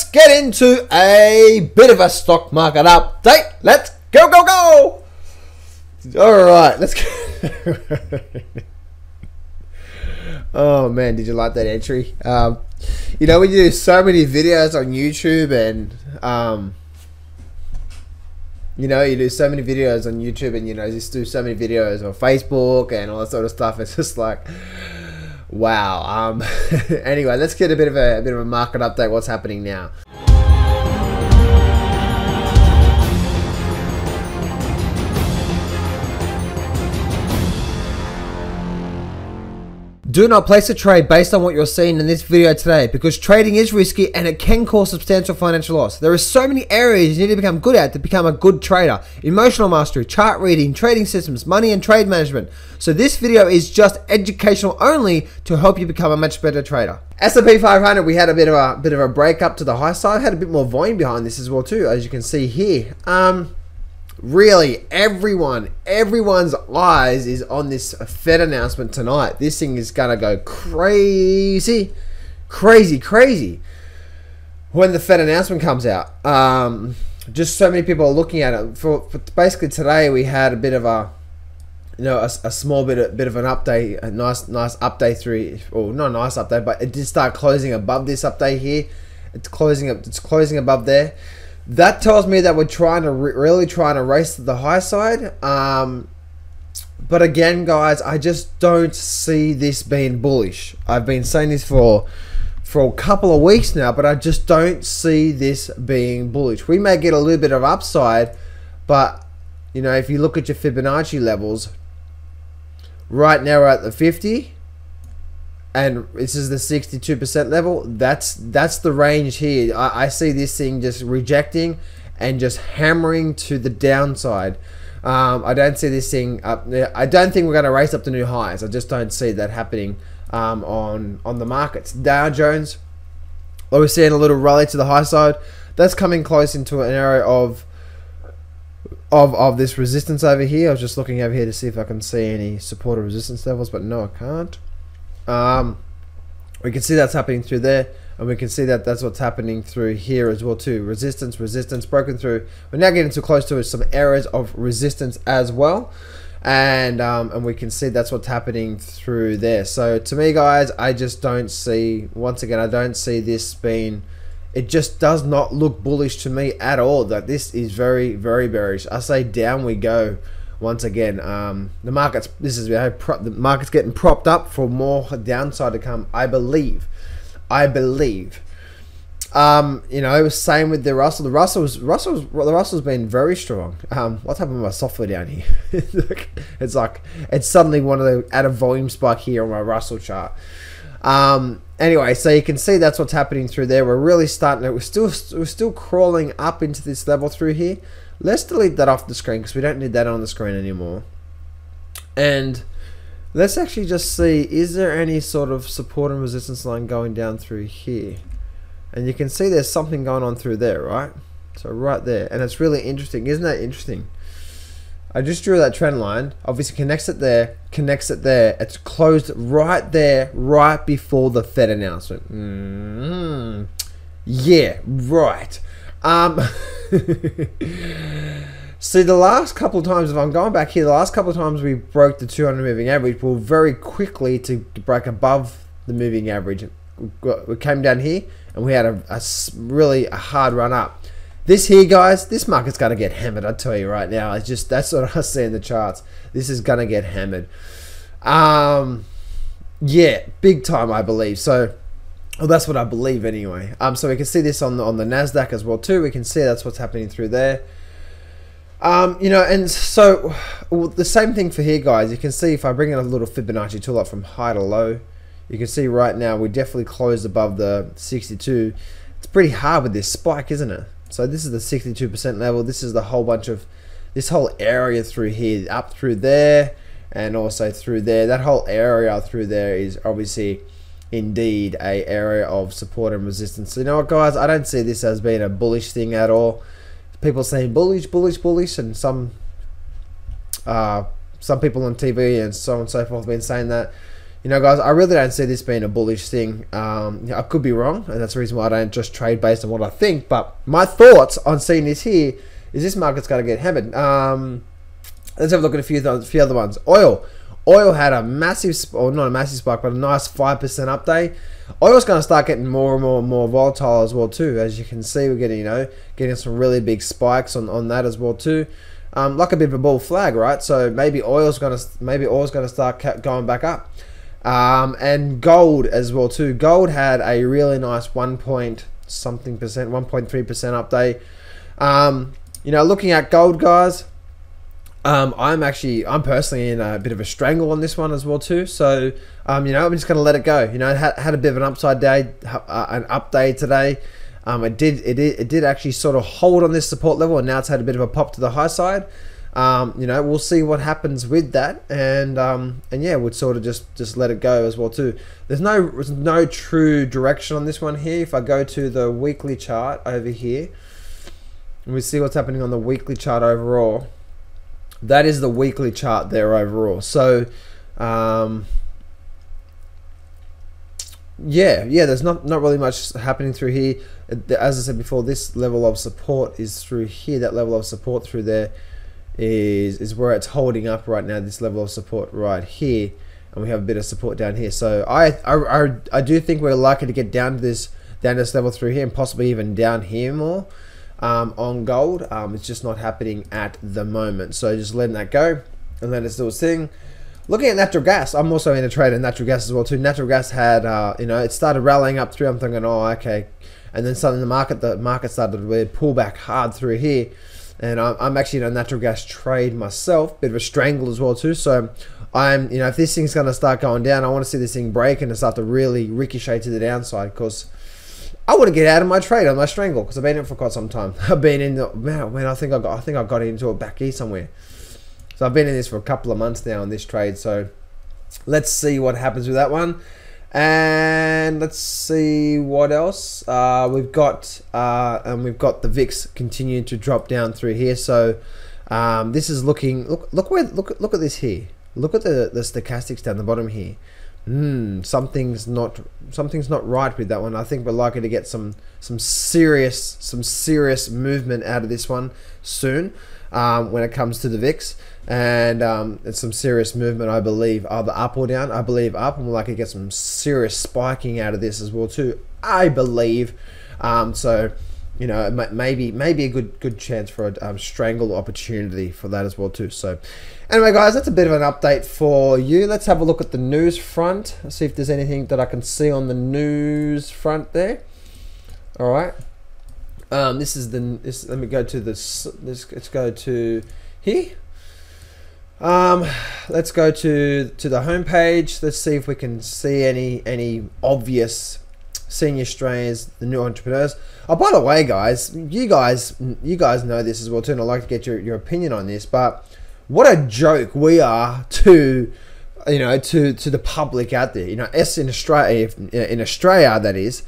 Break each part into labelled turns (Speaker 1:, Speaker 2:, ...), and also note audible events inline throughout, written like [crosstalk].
Speaker 1: let's get into a bit of a stock market update. Let's go, go, go. All right, let's go. [laughs] oh man, did you like that entry? Um, you know, we do so many videos on YouTube and, um, you know, you do so many videos on YouTube and, you know, just do so many videos on Facebook and all that sort of stuff. It's just like, wow. Um, [laughs] anyway, let's get a bit of a, a bit of a market update. What's happening now? Do not place a trade based on what you're seeing in this video today because trading is risky and it can cause substantial financial loss. There are so many areas you need to become good at to become a good trader. Emotional mastery, chart reading, trading systems, money and trade management. So this video is just educational only to help you become a much better trader. S&P 500, we had a bit of a bit of a break up to the high side. Had a bit more volume behind this as well too, as you can see here. Um, really everyone everyone's eyes is on this fed announcement tonight. This thing is gonna go crazy crazy crazy when the fed announcement comes out. Um, just so many people are looking at it. For, for, basically today we had a bit of a you know a, a small bit of, bit of an update a nice nice update through or not nice update but it did start closing above this update here. It's closing up it's closing above there that tells me that we're trying to re- really trying to race to the high side. Um, but again, guys, I just don't see this being bullish. I've been saying this for for a couple of weeks now, but I just don't see this being bullish. We may get a little bit of upside, but you know, if you look at your Fibonacci levels, right now we're at the 50 and this is the 62% level that's that's the range here. I, I, see this thing just rejecting and just hammering to the downside. Um, I don't see this thing up I don't think we're going to race up to new highs. I just don't see that happening um, on on the markets. Dow Jones we're seeing a little rally to the high side. That's coming close into an area of of, of this resistance over here. I was just looking over here to see if I can see any support or resistance levels but no I can't um, we can see that's happening through there and we can see that that's what's happening through here as well too. Resistance resistance broken through. We're now getting too close to some areas of resistance as well and um, and we can see that's what's happening through there. So to me guys I just don't see once again I don't see this being it just does not look bullish to me at all. That this is very very bearish. I say down we go once again, um, the market's this is the market's getting propped up for more downside to come. I believe, I believe. Um, you know, same with the Russell. The Russell's Russell's the Russell's been very strong. Um, what's happened with my software down here? [laughs] it's like it's suddenly one of the at a volume spike here on my Russell chart. Um, anyway, so you can see that's what's happening through there. We're really starting. To, we're still we're still crawling up into this level through here. Let's delete that off the screen because we don't need that on the screen anymore. And let's actually just see, is there any sort of support and resistance line going down through here? And you can see there's something going on through there, right? So right there. And it's really interesting. Isn't that interesting? I just drew that trend line. Obviously connects it there, connects it there. It's closed right there, right before the Fed announcement. Mm -hmm. Yeah, right. Um, [laughs] see, the last couple of times, if I'm going back here, the last couple of times we broke the 200 moving average, we were very quickly to break above the moving average. We came down here and we had a, a really a hard run up. This here, guys, this market's going to get hammered. I tell you right now. It's just that's what [laughs] I see in the charts. This is going to get hammered. Um, yeah, big time, I believe. So well, that's what I believe anyway. Um, so we can see this on the, on the Nasdaq as well too. We can see that's what's happening through there. Um, you know, and so well, the same thing for here, guys. You can see if I bring in a little Fibonacci tool up from high to low, you can see right now we definitely closed above the 62. It's pretty hard with this spike, isn't it? So this is the 62% level. This is the whole bunch of this whole area through here, up through there, and also through there. That whole area through there is obviously indeed a area of support and resistance. So you know what, guys? I don't see this as being a bullish thing at all. People saying bullish, bullish, bullish, and some uh, some people on TV and so on and so forth have been saying that. you know, guys, I really don't see this being a bullish thing. Um, I could be wrong, and that's the reason why I don't just trade based on what I think. But my thoughts on seeing this here is this market's going to get hammered. Um, let's have a look at a few, th- few other ones. Oil. Oil had a massive, or not a massive spike, but a nice 5% update. Oil's going to start getting more and more and more volatile as well too. As you can see, we're getting, you know, getting some really big spikes on, on that as well too. Um, like a bit of a bull flag, right? So maybe oil's going to maybe oil's going to start going back up. Um, and gold as well too. Gold had a really nice one point something percent, 1.3 percent update. Um, you know, looking at gold, guys, um, I'm actually, I'm personally in a bit of a strangle on this one as well too. So, um, you know, I'm just going to let it go. You know, it had, had a bit of an upside day, uh, an update today. Um, it did, it did, it did actually sort of hold on this support level, and now it's had a bit of a pop to the high side. Um, you know, we'll see what happens with that, and um, and yeah, we'd sort of just just let it go as well too. There's no there's no true direction on this one here. If I go to the weekly chart over here, and we see what's happening on the weekly chart overall, that is the weekly chart there overall. So, um, yeah, yeah, there's not not really much happening through here. As I said before, this level of support is through here. That level of support through there is is where it's holding up right now. This level of support right here, and we have a bit of support down here. So I I, I, I do think we're likely to get down to this down this level through here, and possibly even down here more. Um, on gold, um, it's just not happening at the moment. So just letting that go and let it do its thing. Looking at natural gas, I'm also in a trade in natural gas as well too. Natural gas had, uh, you know, it started rallying up through. I'm thinking, oh, okay, and then suddenly the market, the market started to pull back hard through here and I'm actually in a natural gas trade myself, bit of a strangle as well too. So I'm, you know, if this thing's going to start going down, I want to see this thing break and start to really ricochet to the downside because I want to get out of my trade on my strangle because I've been in it for quite some time. [laughs] I've been in the man, man I think I got, I think I got into it back here somewhere. So I've been in this for a couple of months now on this trade. So let's see what happens with that one. And let's see what else. Uh, we've got uh, and we've got the VIX continuing to drop down through here. So um, this is looking look look where look look at this here. Look at the the stochastics down the bottom here. Hmm, something's not something's not right with that one. I think we're likely to get some some serious some serious movement out of this one soon um, when it comes to the VIX. And um, it's some serious movement, I believe, either up or down. I believe up, and we're likely to get some serious spiking out of this as well too. I believe. Um, so, you know, maybe maybe a good good chance for a um, strangle opportunity for that as well too. So, anyway, guys, that's a bit of an update for you. Let's have a look at the news front. See if there's anything that I can see on the news front there. All right. Um, this is the. This, let me go to this. This. Let's go to here. Um, let's go to to the home page. Let's see if we can see any any obvious senior Australians, the new entrepreneurs. Oh, by the way, guys, you guys you guys know this as well too, and I'd like to get your, your opinion on this. But what a joke we are to you know to to the public out there. You know, us in Australia, in Australia, that is.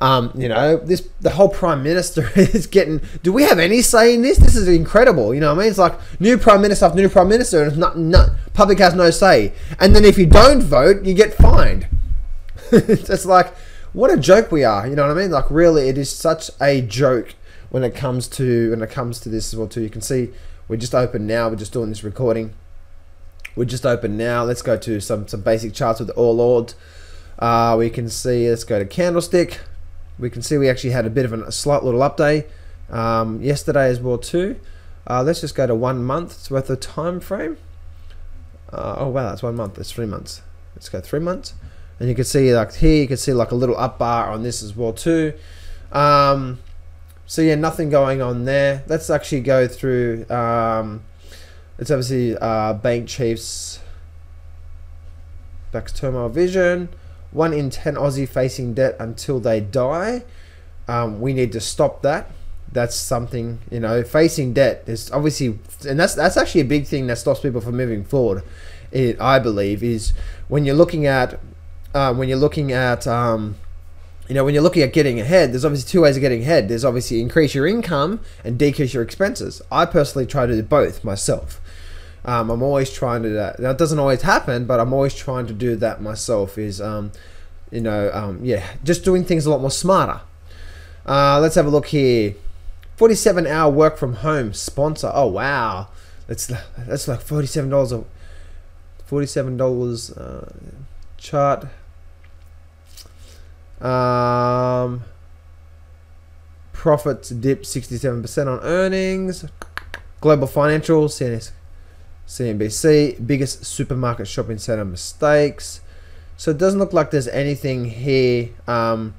Speaker 1: Um, you know, this the whole prime minister [laughs] is getting. Do we have any say in this? This is incredible. You know what I mean? It's like new prime minister after new prime minister, and it's not, not public has no say. And then if you don't vote, you get fined. [laughs] it's like what a joke we are. You know what I mean? Like really, it is such a joke when it comes to when it comes to this as well too. You can see we're just open now. We're just doing this recording. We're just open now. Let's go to some some basic charts with All Ords. Uh, we can see. Let's go to candlestick we can see we actually had a bit of a slight little update um, yesterday as well too. Uh, let's just go to one month's worth of time frame. Uh, oh wow, that's one month. That's three months. Let's go three months, and you can see like here, you can see like a little up bar on this as well too. Um, so yeah, nothing going on there. Let's actually go through. Um, it's obviously uh, Bank Chiefs. Back to Turmoil Vision one in 10 Aussie facing debt until they die. Um, we need to stop that. That's something, you know, facing debt is obviously, and that's that's actually a big thing that stops people from moving forward. It, I believe, is when you're looking at, uh, when you're looking at, um, you know, when you're looking at getting ahead, there's obviously two ways of getting ahead. There's obviously increase your income and decrease your expenses. I personally try to do both myself. Um, I'm always trying to do that. Now, it doesn't always happen, but I'm always trying to do that myself. Is um, you know, um, yeah, just doing things a lot more smarter. Uh, let's have a look here. 47 hour work from home sponsor. Oh wow, that's that's like 47 dollars. a, 47 dollars uh, chart. Um, profits dip 67% on earnings. Global Financial, CNS, CNBC, biggest supermarket shopping center mistakes. So it doesn't look like there's anything here. Um,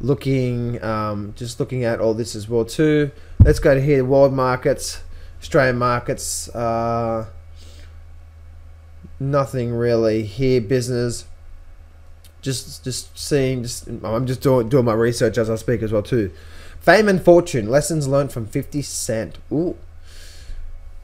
Speaker 1: looking, um, just looking at all this as well too. Let's go to here, world markets, Australian markets. Uh, nothing really here. Business. Just, just seeing. Just, I'm just doing doing my research as I speak as well too. Fame and fortune. Lessons learned from 50 Cent. Ooh.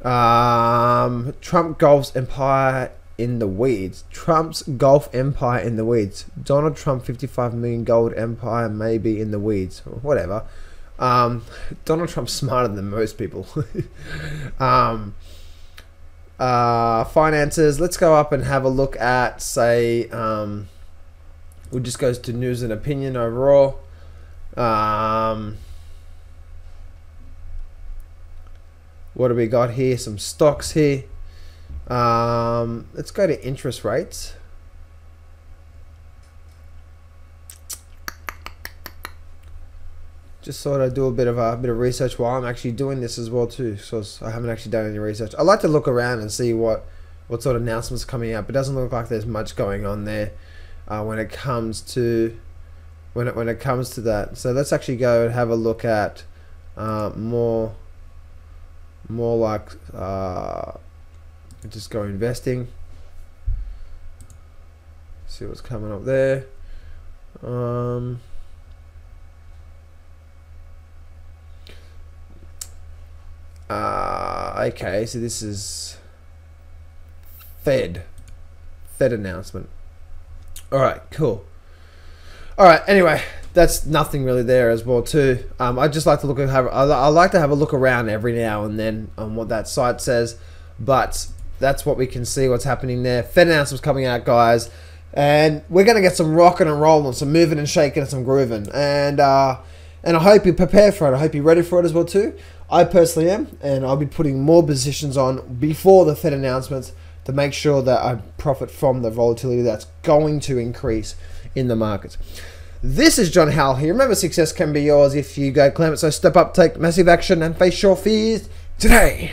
Speaker 1: Um, Trump golf's empire in the weeds. Trump's golf empire in the weeds. Donald Trump 55 million gold empire maybe in the weeds. Whatever. Um, Donald Trump's smarter than most people. [laughs] um, uh, finances. Let's go up and have a look at, say, um, we just goes to news and opinion overall. Um, what do we got here? Some stocks here. Um, let's go to interest rates. Just thought I'd do a bit of a, a bit of research while I'm actually doing this as well too. So I haven't actually done any research. I like to look around and see what what sort of announcements are coming out, but it doesn't look like there's much going on there uh, when it comes to when it when it comes to that. So let's actually go and have a look at uh, more more like uh, just go investing. See what's coming up there. Um, uh, okay, so this is Fed. Fed announcement. All right, cool. All right. Anyway, that's nothing really there as well too. Um, I just like to look at have I, I like to have a look around every now and then on what that site says, but that's what we can see what's happening there. Fed announcements coming out, guys, and we're gonna get some rocking and rolling, some moving and shaking and some grooving, and uh, and I hope you're prepared for it. I hope you're ready for it as well too. I personally am, and I'll be putting more positions on before the Fed announcements to make sure that I profit from the volatility that's going to increase in the markets. This is John Howell here. Remember, success can be yours if you go claim it. So step up, take massive action, and face your fears today.